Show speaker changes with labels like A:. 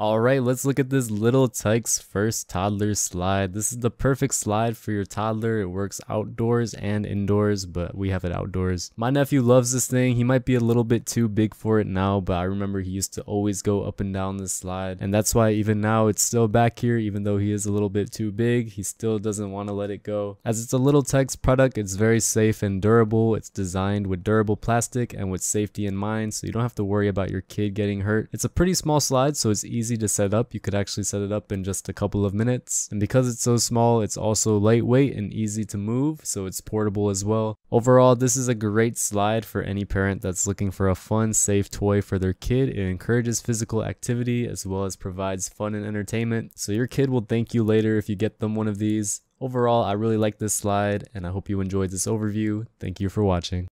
A: Alright, let's look at this Little Tikes first toddler slide. This is the perfect slide for your toddler. It works outdoors and indoors, but we have it outdoors. My nephew loves this thing. He might be a little bit too big for it now, but I remember he used to always go up and down this slide. And that's why even now it's still back here, even though he is a little bit too big, he still doesn't want to let it go. As it's a Little Tikes product, it's very safe and durable. It's designed with durable plastic and with safety in mind, so you don't have to worry about your kid getting hurt. It's a pretty small slide, so it's easy easy to set up. You could actually set it up in just a couple of minutes. And because it's so small, it's also lightweight and easy to move, so it's portable as well. Overall, this is a great slide for any parent that's looking for a fun, safe toy for their kid. It encourages physical activity as well as provides fun and entertainment. So your kid will thank you later if you get them one of these. Overall, I really like this slide and I hope you enjoyed this overview. Thank you for watching.